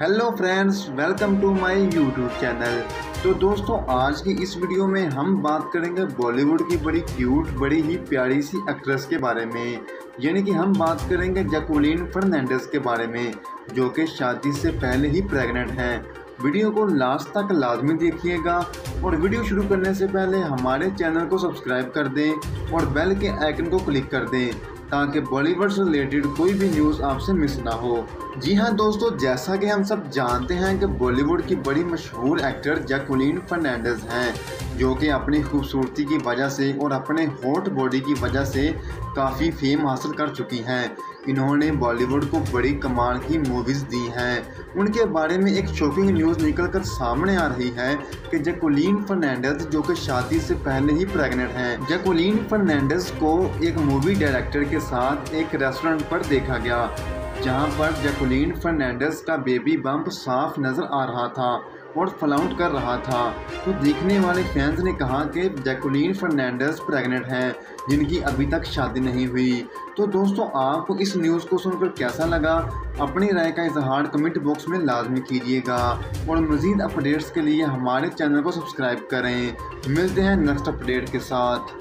Hello friends welcome to my YouTube channel तो दोस्तों, आज की इस वीडियो में हम बात करेंगे बॉलीवुड की बड़ी क्यूट बड़ी ही प्यारी सी एक्ट्रेस के बारे में। यानी कि हम बात करेंगे जैकुलिन फर्नांडिस के बारे में, जो कि शादी से पहले ही प्रेग्नेंट हैं। वीडियो को लास्ट तक लाजमी देखिएगा और वीडियो शुरू करने से पहले हमारे चैनल को सब्सक्राइब कर दें और बेल के आइकन को क्लिक कर दें। ताकि बॉलीवुड से रिलेटेड कोई भी न्यूज़ आपसे मिस ना हो। जी हाँ दोस्तों, जैसा कि हम सब जानते हैं कि बॉलीवुड की बड़ी मशहूर एक्टर जैकुलिन फर्नांडिस हैं, जो कि अपनी खूबसूरती की वजह से और अपने हॉट बॉडी की वजह से काफ़ी फेम हासिल कर चुकी हैं। इन्होंने बॉलीवुड को बड़ी कमाल की मूवीज़ दी हैं। उनके बारे में एक शॉकिंग न्यूज़ निकल कर सामने आ रही है कि जैकुलिन फर्नांडिस, जो कि शादी से पहले ही प्रेग्नेंट हैं, जैकुलिन फर्नांडिस को एक मूवी डायरेक्टर के साथ एक रेस्टोरेंट पर देखा गया, जहाँ पर जैकुलिन फर्नांडिस का बेबी बम्प साफ़ नज़र आ रहा था और फ्लाउंट कर रहा था। तो देखने वाले फैंस ने कहा कि जैकुलिन फर्नांडिस प्रेग्नेंट हैं, जिनकी अभी तक शादी नहीं हुई। तो दोस्तों आपको इस न्यूज़ को सुनकर कैसा लगा? अपनी राय का इजहार कमेंट बॉक्स में लाजमी कीजिएगा। और मज़ीद अपडेट्स के लिए हमारे चैनल को सब्सक्राइब करें। मिलते हैं नेक्स्ट अपडेट के साथ।